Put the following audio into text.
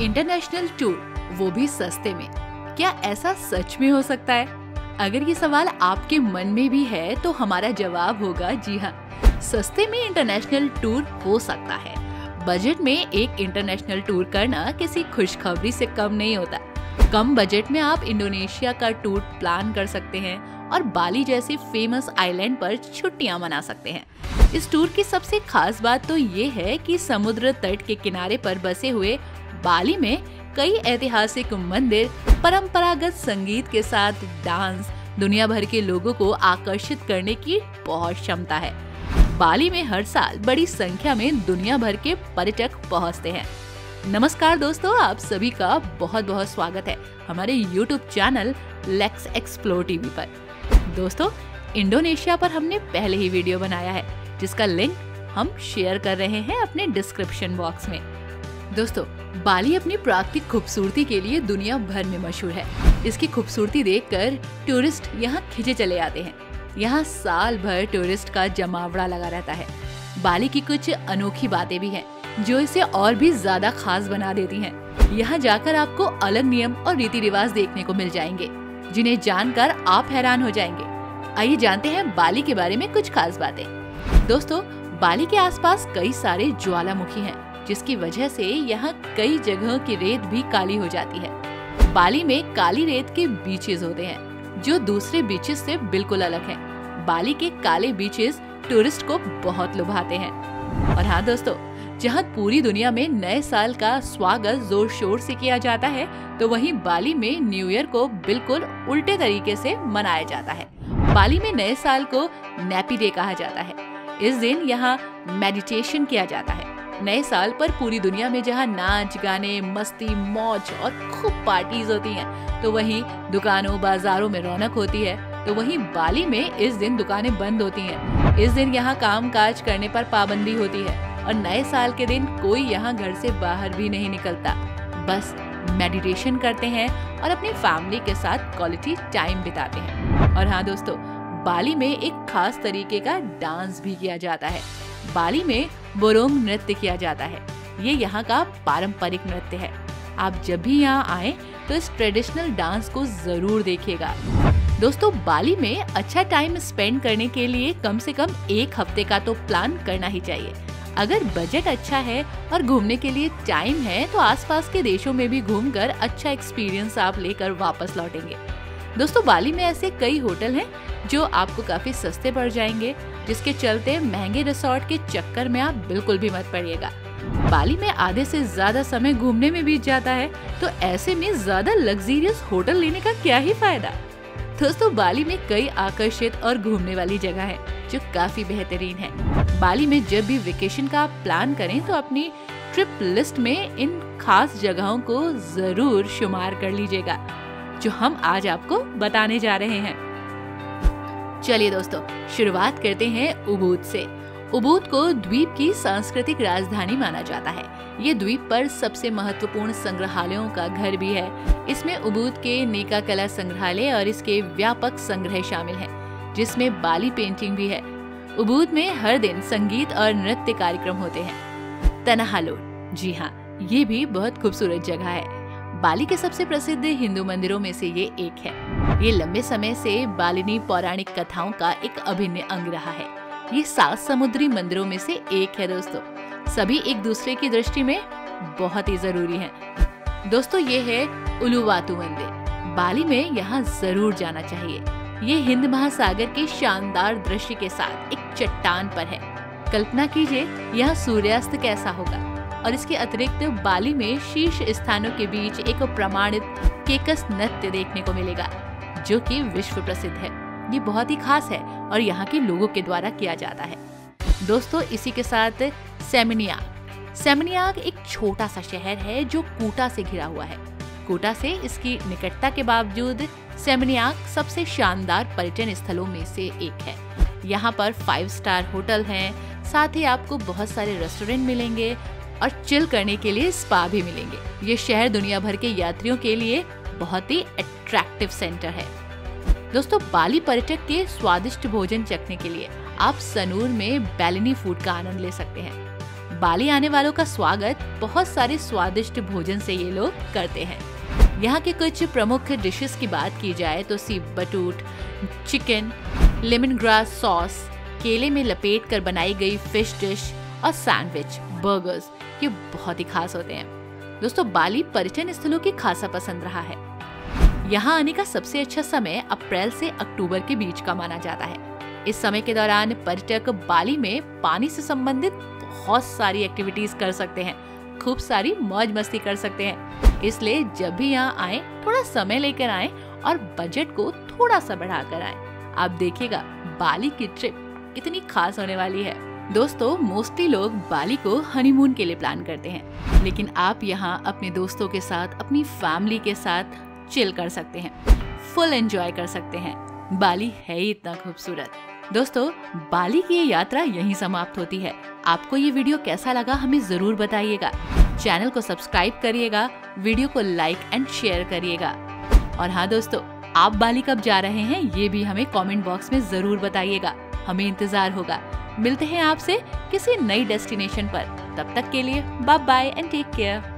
International tour वो भी सस्ते में। क्या ऐसा सच में हो सकता है? अगर ये सवाल आपके मन में भी है तो हमारा जवाब होगा, जी हाँ। सस्ते में इंटरनेशनल टूर हो सकता है। बजट में एक इंटरनेशनल टूर करना किसी खुशखबरी से कम नहीं होता। कम बजट में आप इंडोनेशिया का टूर प्लान कर सकते हैं और बाली जैसे फ़ेमस आइलैंड पर छुट्टियाँ मना सकते हैं। इस टूर की सबसे खास बात तो ये है कि समुद्र तट के किनारे पर बसे हुए बाली में कई ऐतिहासिक मंदिर, परंपरागत संगीत के साथ डांस दुनिया भर के लोगों को आकर्षित करने की बहुत क्षमता है। बाली में हर साल बड़ी संख्या में दुनिया भर के पर्यटक पहुँचते हैं। नमस्कार दोस्तों, आप सभी का बहुत बहुत स्वागत है हमारे YouTube channel Lex explore TV पर। दोस्तों, इंडोनेशिया पर हमने पहले ही वीडियो बनाया है, जिसका लिंक हम शेयर कर रहे हैं अपने डिस्क्रिप्शन बॉक्स में। दोस्तों, बाली अपनी प्राकृतिक खूबसूरती के लिए दुनिया भर में मशहूर है। इसकी खूबसूरती देखकर टूरिस्ट यहाँ खिंचे चले आते हैं। यहाँ साल भर टूरिस्ट का जमावड़ा लगा रहता है। बाली की कुछ अनोखी बातें भी हैं, जो इसे और भी ज़्यादा खास बना देती हैं। यहाँ जाकर आपको अलग नियम और रीति रिवाज देखने को मिल जाएँगे, जिन्हें जानकर आप हैरान हो जाएँगे। आइए जानते हैं बाली के बारे में कुछ खास बातें। दोस्तों, बाली के आसपास कई सारे ज्वालामुखी हैं। जिसकी वजह से यहाँ कई जगहों की रेत भी काली हो जाती है। बाली में काली रेत के बीचेस होते हैं, जो दूसरे बीचेस से बिल्कुल अलग हैं। बाली के काले बीचेस टूरिस्ट को बहुत लुभाते हैं। और हाँ दोस्तों, जहाँ पूरी दुनिया में नए साल का स्वागत ज़ोर शोर से किया जाता है तो वहीं बाली में न्यू ईयर को बिल्कुल उल्टे तरीके से मनाया जाता है। बाली में नए साल को नेपी डे कहा जाता है। इस दिन यहाँ मेडिटेशन किया जाता है। नए साल पर पूरी दुनिया में जहाँ नाच गाने मस्ती मौज और खूब पार्टीज़ होती हैं, तो वहीं दुकानों बाजारों में रौनक होती है तो वहीं बाली में इस दिन दुकानें बंद होती हैं। इस दिन यहाँ काम काज करने पर पाबंदी होती है और नए साल के दिन कोई यहाँ घर से बाहर भी नहीं निकलता। बस मेडिटेशन करते हैं और अपनी फैमिली के साथ क्वालिटी टाइम बिताते हैं। और हाँ दोस्तों बाली में एक खास तरीके का डांस भी किया जाता है। बाली में बोरोंग नृत्य किया जाता है। ये यहाँ का पारंपरिक नृत्य है। आप जब भी यहाँ आए तो इस ट्रेडिशनल डांस को ज़रूर देखिएगा। दोस्तों, बाली में अच्छा टाइम स्पेंड करने के लिए कम से कम एक हफ़्ते का तो प्लान करना ही चाहिए। अगर बजट अच्छा है और घूमने के लिए टाइम है तो आसपास के देशों में भी घूमकर अच्छा एक्सपीरियंस आप लेकर वापस लौटेंगे। दोस्तों, बाली में ऐसे कई होटल हैं, जो आपको काफ़ी सस्ते पड़ जाएँगे जिसके चलते महँगे रिसोर्ट के चक्कर में आप बिल्कुल भी मत पड़िएगा। बाली में आधे से ज़्यादा समय घूमने में बीत जाता है तो ऐसे में ज़्यादा लग्जीरियस होटल लेने का क्या ही फ़ायदा? दोस्तों, बाली में कई आकर्षित और घूमने वाली जगह है, जो काफ़ी बेहतरीन है। बाली में जब भी वेकेशन का आप प्लान करें तो अपनी ट्रिप लिस्ट में इन खास जगहों को ज़रूर शुमार कर लीजिएगा, जो हम आज आपको बताने जा रहे हैं। चलिए दोस्तों शुरुआत करते हैं उबूद से। उबूद को द्वीप की सांस्कृतिक राजधानी माना जाता है। ये द्वीप पर सबसे महत्वपूर्ण संग्रहालयों का घर भी है। इसमें उबूद के नेका कला संग्रहालय और इसके व्यापक संग्रह शामिल हैं, जिसमें बाली पेंटिंग भी है। उबूत में हर दिन संगीत और नृत्य कार्यक्रम होते हैं। तनाहालोड जी हाँ ये भी बहुत खूबसूरत जगह है। बाली के सबसे प्रसिद्ध हिंदू मंदिरों में से ये एक है। ये लंबे समय से बालिनी पौराणिक कथाओं का एक अभिन्न अंग रहा है। ये सात समुद्री मंदिरों में से एक है दोस्तों। सभी एक दूसरे की दृष्टि में बहुत ही ज़रूरी हैं। दोस्तों, ये है उलुवातु मंदिर। बाली में यहाँ ज़रूर जाना चाहिए। ये हिंद महासागर के शानदार दृश्य के साथ एक चट्टान पर है। कल्पना कीजिए, यहाँ सूर्यास्त कैसा होगा। और इसके अतिरिक्त बाली में शीर्ष स्थानों के बीच एक प्रमाणित केकस नृत्य देखने को मिलेगा, जो कि विश्व प्रसिद्ध है। ये बहुत ही खास है और यहाँ के लोगों के द्वारा किया जाता है। दोस्तों, इसी के साथ सेमिनियाग। सेमिनियाग एक छोटा सा शहर है जो कोटा से घिरा हुआ है। कोटा से इसकी निकटता के बावजूद सेमिनियाग सबसे शानदार पर्यटन स्थलों में से एक है। यहाँ पर फाइव स्टार होटल हैं, साथ ही आपको बहुत सारे रेस्टोरेंट मिलेंगे और चिल करने के लिए स्पा भी मिलेंगे। ये शहर दुनिया भर के यात्रियों के लिए बहुत ही अट्रैक्टिव सेंटर है। दोस्तों, बाली पर्यटक के स्वादिष्ट भोजन चखने के लिए आप सनूर में बैलिनी फ़ूड का आनंद ले सकते हैं। बाली आने वालों का स्वागत बहुत सारे स्वादिष्ट भोजन से ये लोग करते हैं। यहाँ के कुछ प्रमुख डिशेस की बात की जाए तो सी बटूट चिकन लेमन ग्रास सॉस केले में लपेट कर बनाई गई फ़िश डिश और सैंडविच बर्गर्स ये बहुत ही खास होते हैं। दोस्तों, बाली पर्यटन स्थलों की खासा पसंद रहा है। यहाँ आने का सबसे अच्छा समय अप्रैल से अक्टूबर के बीच का माना जाता है। इस समय के दौरान पर्यटक बाली में पानी से संबंधित बहुत सारी एक्टिविटीज़ कर सकते हैं। खूब सारी मौज मस्ती कर सकते हैं। इसलिए जब भी यहाँ आए, थोड़ा समय लेकर आए और बजट को थोड़ा सा बढ़ाकर आए। आप देखिएगा, बाली की ट्रिप कितनी खास होने वाली है। दोस्तों, मोस्टली लोग बाली को हनीमून के लिए प्लान करते हैं, लेकिन आप यहाँ अपने दोस्तों के साथ, अपनी फैमिली के साथ चिल कर सकते हैं फुल एंजॉय कर सकते हैं। बाली है ही इतना खूबसूरत। दोस्तों, बाली की ये यात्रा यहीं समाप्त होती है। आपको ये वीडियो कैसा लगा हमें ज़रूर बताइएगा। चैनल को सब्सक्राइब करिएगा, वीडियो को लाइक एंड शेयर करिएगा। और हाँ दोस्तों, आप बाली कब जा रहे हैं, ये भी हमें कमेंट बॉक्स में ज़रूर बताइएगा। हमें इंतज़ार होगा। मिलते हैं आपसे किसी नई डेस्टिनेशन पर। तब तक के लिए bye bye and take care